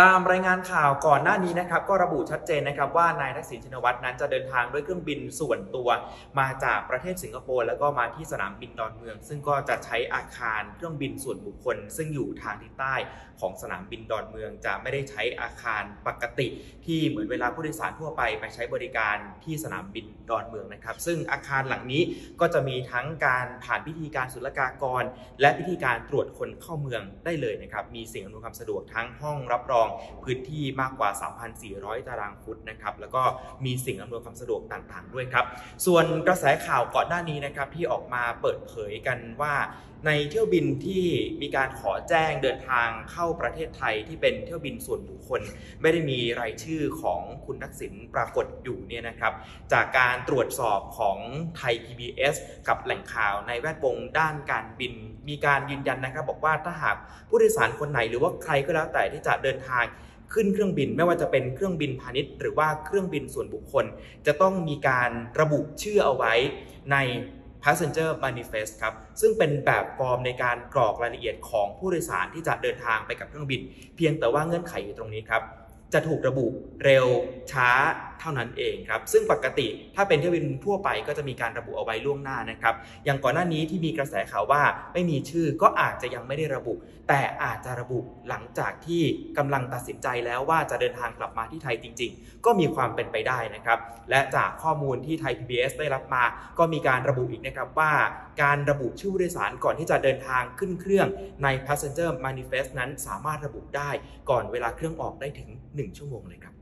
ตามรายงานข่าวก่อนหน้านี้นะครับ ก็ระบุชัดเจนนะครับว่านายทักษิณชินวัตรนั้นจะเดินทางด้วยเครื่องบินส่วนตัว มาจากประเทศสิงคโปร์แล้วก็มาที่สนามบินดอนเมือง ซึ่งก็จะใช้อาคารเครื่องบินส่วนบุคคล ซึ่งอยู่ทางทิศใต้ของสนามบินดอนเมือง จะไม่ได้ใช้อาคารปกติ ที่เหมือนเวลาผู้โดยสารทั่วไปไปใช้บริการที่สนามบินดอนเมืองนะครับ ซึ่งอาคารหลังนี้ก็จะมีทั้งการผ่านพิธีการศุลกากร และพิธีการตรวจคนเข้าเมืองได้เลยนะครับมีสิ่งอำนวยความสะดวกทั้งห้องรับรองพื้นที่มากกว่า 3,400 ตารางฟุตนะครับแล้วก็มีสิ่งอำนวยความสะดวกต่างๆ ด้วยครับ ส่วนกระแสข่าวก่อนหน้านี้นะครับที่ออกมาเปิดเผยกันว่าในเที่ยวบินที่มีการขอแจ้งเดินทางเข้าประเทศไทยที่เป็นเที่ยวบินส่วนบุคคล ไม่ได้มีรายชื่อของคุณทักษิณปรากฏอยู่เนี่ยนะครับจากการตรวจสอบของไทย PBS กับแหล่งข่าวในแวดวงด้านการบิน มีการยืนยันนะครับบอกว่าถ้าหากผู้โดยสารคนไหนหรือว่าใครก็แล้วแต่ที่จะเดินทางขึ้นเครื่องบินไม่ว่าจะเป็นเครื่องบินพาณิชย์ หรือว่าเครื่องบินส่วนบุคคล จะต้องมีการระบุชื่อเอาไว้ใน passenger manifest ครับ ซึ่งเป็นแบบฟอร์มในการกรอกรายละเอียดของผู้โดยสารที่จะเดินทางไปกับเครื่องบิน เพียงแต่ว่าเงื่อนไขอยู่ตรงนี้ครับ จะถูกระบุเร็วช้า เท่านั้นเองครับ ซึ่งปกติถ้าเป็นเที่ยวบินทั่วไปก็จะมีการระบุเอาไว้ล่วงหน้านะครับ อย่างก่อนหน้านี้ที่มีกระแสข่าวว่าไม่มีชื่อก็อาจจะยังไม่ได้ระบุ แต่อาจจะระบุหลังจากที่กำลังตัดสินใจแล้วว่าจะเดินทางกลับมาที่ไทยจริง ๆ ก็มีความเป็นไปได้นะครับ และจากข้อมูลที่ไทย PBS ได้รับมา ก็มีการระบุอีกนะครับว่าการระบุชื่อผู้โดยสารก่อนที่จะเดินทางขึ้นเครื่องใน passenger manifest นั้นสามารถระบุได้ก่อนเวลาเครื่องออกได้ถึง 1 ชั่วโมงเลยครับ